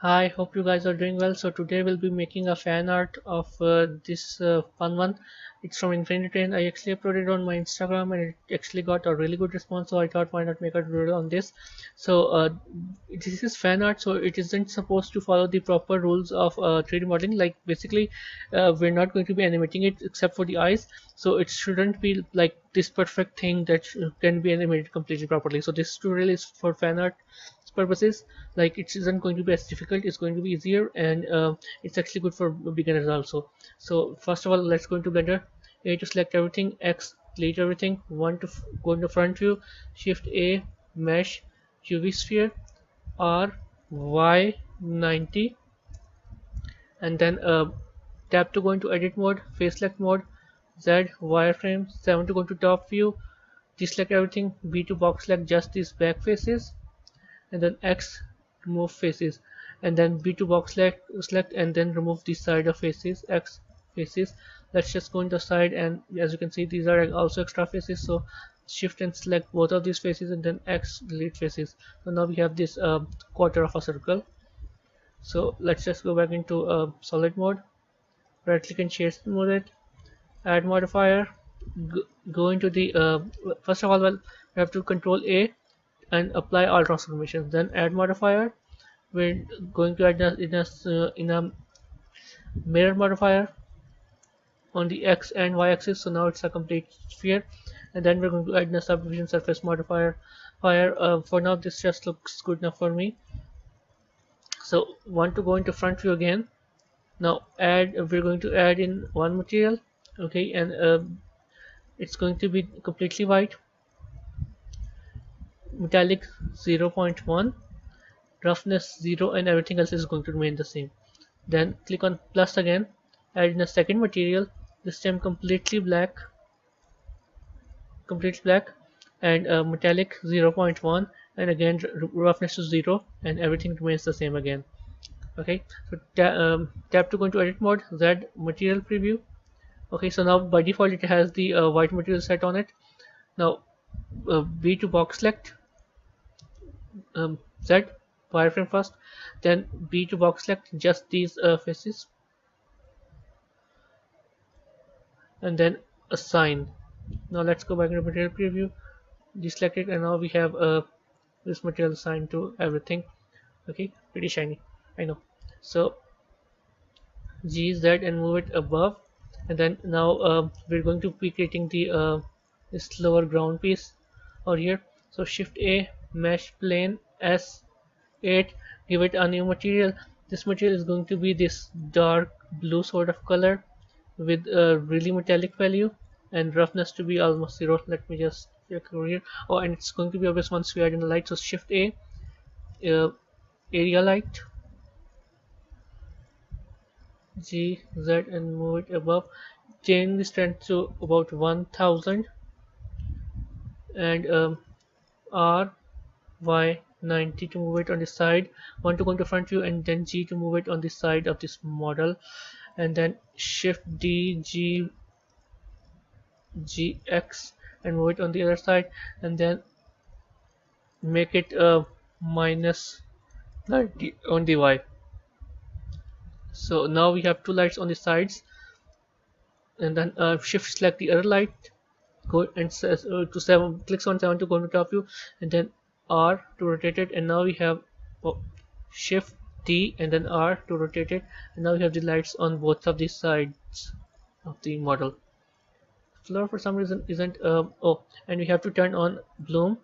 Hi, hope you guys are doing well. So today we'll be making a fan art of uh, this uh, One-One. It's from Infinity Train. I actually uploaded on my Instagram and it actually got a really good response. So I thought why not make a tutorial on this. So uh, this is fan art. So it isn't supposed to follow the proper rules of 3D uh, modeling. Like basically, uh, we're not going to be animating it except for the eyes. So it shouldn't be like this perfect thing that can be animated completely properly. So this tutorial is for fan art purposes like it isn't going to be as difficult it's going to be easier and uh, it's actually good for beginners also. So first of all let's go into blender. A to select everything x delete everything one to go into front view shift a mesh uv sphere r y 90 and then uh, tap to go into edit mode face select mode z wireframe 7 to go into top view deselect everything b to box select just these back faces and then X remove faces. And then B2 box select, select and then remove the side of faces X faces. Let's just go into the side and as you can see these are also extra faces. So shift and select both of these faces and then X delete faces. So now we have this uh, quarter of a circle. So let's just go back into uh, solid mode. Right click and shade mode. It add modifier. Go, go into the uh, first of all well we have to control A and apply all transformations. Then add modifier we're going to add in a, uh, in a mirror modifier on the x and y axis. So now it's a complete sphere. And then we're going to add a subdivision surface modifier. Fire uh, for now this just looks good enough for me. So want to go into front view again. Now add we're going to add in one material. Okay and uh, it's going to be completely white metallic 0.1 roughness 0 and everything else is going to remain the same. Then click on plus again add in a second material this time completely black completely black and uh, metallic 0.1 and again roughness is 0 and everything remains the same again. Okay so ta um, tap to go into edit mode z material preview. Okay so now by default it has the uh, white material set on it. Now uh, b to box select um, Z wireframe first then B to box select just these uh, faces. And then assign. Now let's go back to material preview. Deselect it and now we have uh, this material assigned to everything. Okay pretty shiny I know. So G Z and move it above. And then now uh, we're going to be creating the uh, this lower ground piece over here. So shift A mesh plane S8 give it a new material. This material is going to be this dark blue sort of color with a really metallic value and roughness to be almost zero. Let me just check over here. Oh and it's going to be obvious once we add in the light so shift a uh, area light G Z and move it above. Change the strength to about 1000 and um, R Y 90 to move it on the side. 1 to go into front view and then G to move it on the side of this model. And then shift D G G X and move it on the other side. And then make it a uh, minus 90 on the Y. So now we have two lights on the sides. And then uh, shift select the other light. Go and says uh, to 7 clicks on 7 to go into top view. And then R to rotate it and now we have oh, shift D and then R to rotate it and now we have the lights on both of the sides of the model. Floor for some reason isn't um, oh and we have to turn on bloom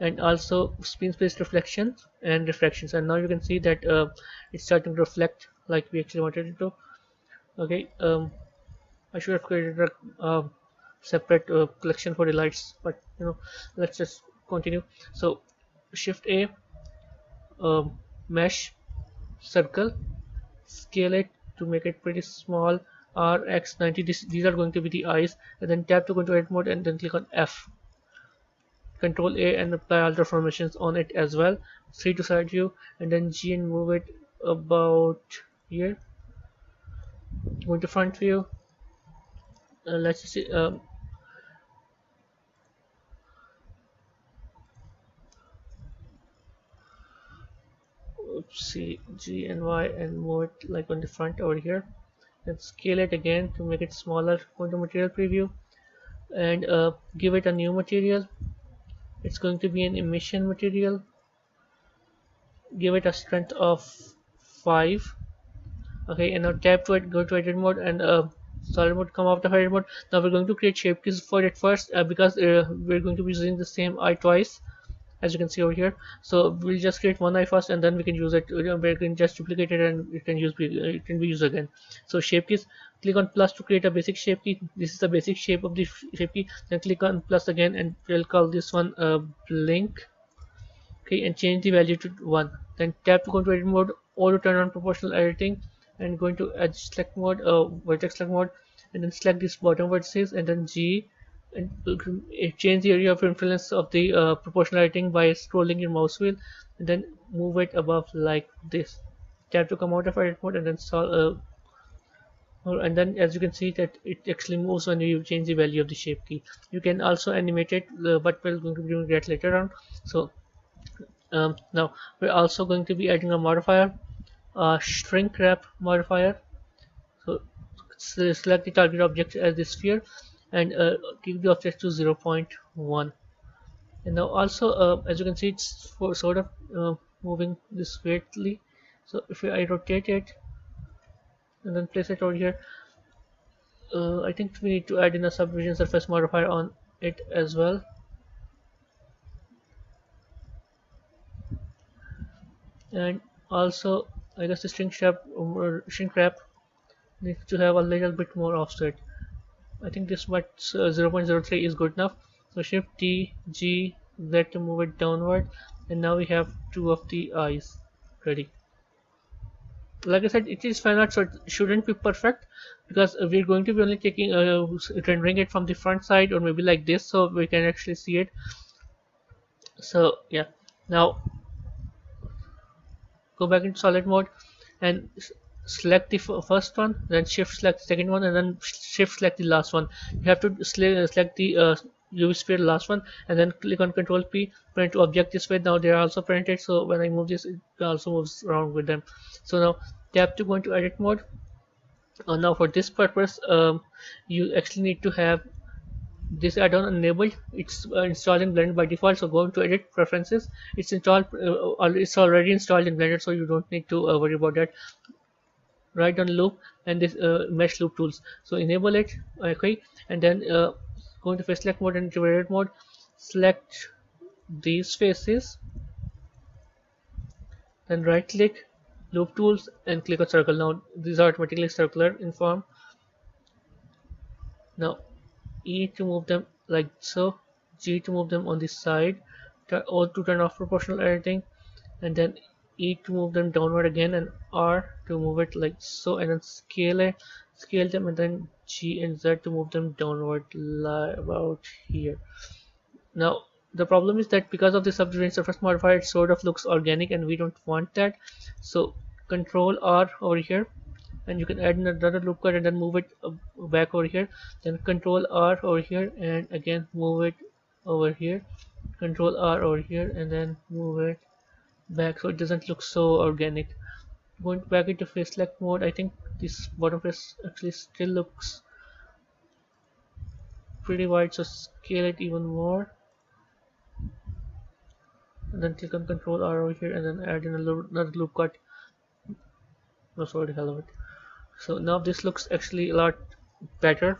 and also screen space reflections and refractions and now you can see that uh, it's starting to reflect like we actually wanted it to. Okay um, I should have created a uh, separate uh, collection for the lights but you know let's just continue. So shift a um, mesh circle scale it to make it pretty small rx90 this, these are going to be the eyes and then tap to go into edit mode and then click on f. Control a and apply all transformations on it as well. 3 to side view and then g and move it about here. Go into front view. Uh, let's see um, G and Y and move it like on the front over here. And scale it again to make it smaller go to material preview. And uh, give it a new material. It's going to be an emission material. Give it a strength of 5 okay and now tap to it go to edit mode and uh, solid mode come of edit mode. Now we're going to create shape keys for it first uh, because uh, we're going to be using the same eye twice as you can see over here. So we'll just create one eye first and then we can use it we can just duplicate it and it can use it can be used again. So shape keys click on plus to create a basic shape key. This is the basic shape of the shape key. Then click on plus again and we'll call this one a blink. Okay and change the value to 1 then tap to go to edit mode or to turn on proportional editing and going to edge select mode uh, vertex select mode and then select this bottom vertices and then G change the area of influence of the uh, proportional editing by scrolling your mouse wheel and then move it above like this. Tap to come out of edit mode and then solve uh, and then as you can see that it actually moves when you change the value of the shape key. You can also animate it uh, but we're going to be doing that later on. So um, now we're also going to be adding a modifier a shrink wrap modifier. So select the target object as the sphere and uh, keep the offset to 0.1 and now also uh, as you can see it's for sort of uh, moving this weirdly so if I rotate it and then place it over here uh, I think we need to add in a subdivision surface modifier on it as well. And also I guess the shrink wrap, shrink wrap needs to have a little bit more offset I think this much uh, 0.03 is good enough. So shift T G Z to move it downward. And now we have two of the eyes ready. Like I said it is fine art so it shouldn't be perfect because we're going to be only taking uh, rendering it from the front side or maybe like this so we can actually see it. So yeah. Now go back into solid mode and select the first one then shift select the second one and then shift select the last one. You have to select the uh, UV sphere last one and then click on control P parent to object this way now they are also parented so when I move this it also moves around with them. So now tap to go into edit mode. Uh, now for this purpose um, you actually need to have this add-on enabled. It's uh, installed in blender by default so go into edit preferences. It's installed uh, it's already installed in blender so you don't need to uh, worry about that right on loop and this uh, mesh loop tools. So enable it okay and then uh, go into face select mode and generate mode. Select these faces. Then right click loop tools and click on circle. Now these are automatically circular in form. Now E to move them like so G to move them on the side O to turn off proportional editing and then E to move them downward again and R to move it like so and then scale it scale them and then G and Z to move them downward like about here. Now the problem is that because of the subdivision surface modifier it sort of looks organic and we don't want that. So control R over here and you can add another loop cut and then move it back over here. Then control R over here and again move it over here. Control R over here and then move it back so it doesn't look so organic. Going back into face select mode I think this bottom face actually still looks pretty wide so scale it even more. And then click on control R over here and then add in a little another loop cut. No sorry hell of it. So now this looks actually a lot better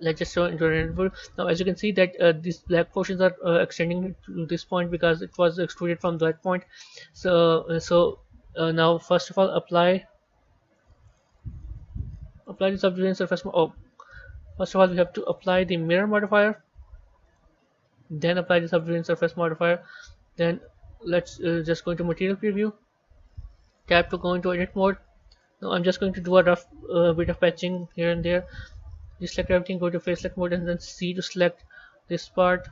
let's just show into renderer now as you can see that uh, these black portions are uh, extending to this point because it was extruded from that point. So uh, so uh, now first of all apply apply the subdivision surface oh first of all we have to apply the mirror modifier then apply the subdivision surface modifier then let's uh, just go into material preview tap to go into edit mode. Now I'm just going to do a rough uh, bit of patching here and there select everything go to face select mode and then C to select this part.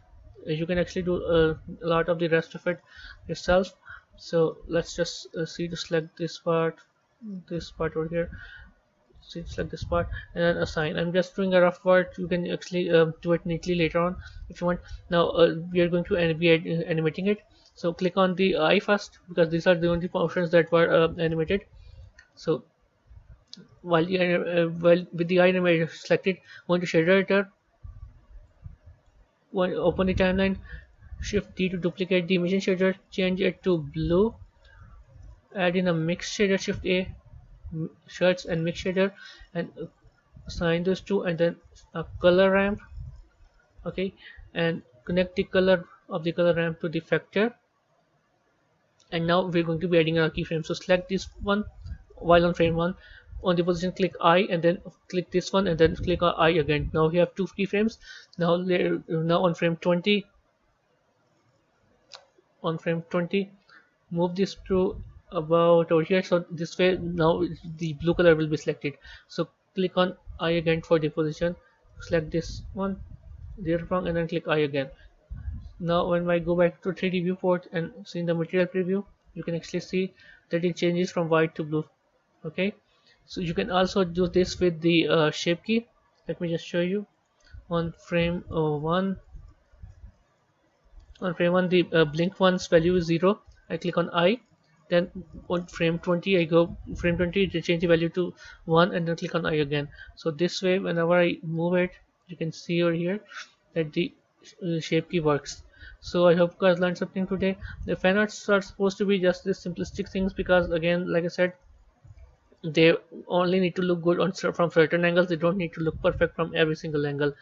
You can actually do uh, a lot of the rest of it yourself. So let's just uh, see to select this part this part over here. See select this part and then assign. I'm just doing a rough part you can actually um, do it neatly later on if you want. Now uh, we are going to be animating it. So click on the eye first because these are the only portions that were uh, animated. So while, uh, while with the eye animator selected go into shader editor one, open the timeline shift D to duplicate the emission shader change it to blue add in a mix shader shift A shirts and mix shader and assign those two and then a color ramp okay and connect the color of the color ramp to the factor and now we're going to be adding our keyframe. So select this one while on frame one on the position click I and then click this one and then click on I again. Now we have two keyframes now now on frame 20 on frame 20 move this to about over here. So this way now the blue color will be selected. So click on I again for the position. Select this one there from and then click I again. Now when I go back to 3d viewport and see the material preview you can actually see that it changes from white to blue. Okay so you can also do this with the uh, shape key. Let me just show you. On frame uh, 1 on frame 1 the uh, blink one's value is 0 I click on I. Then on frame 20 I go frame 20 to change the value to 1 and then click on I again. So this way whenever I move it you can see over here that the uh, shape key works. So I hope you guys learned something today. The fan arts are supposed to be just these simplistic things because again like I said they only need to look good on from certain angles. They don't need to look perfect from every single angle.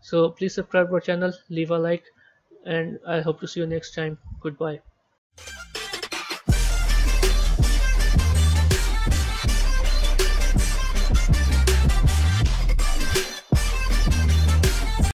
So please subscribe our channel leave a like and I hope to see you next time. Goodbye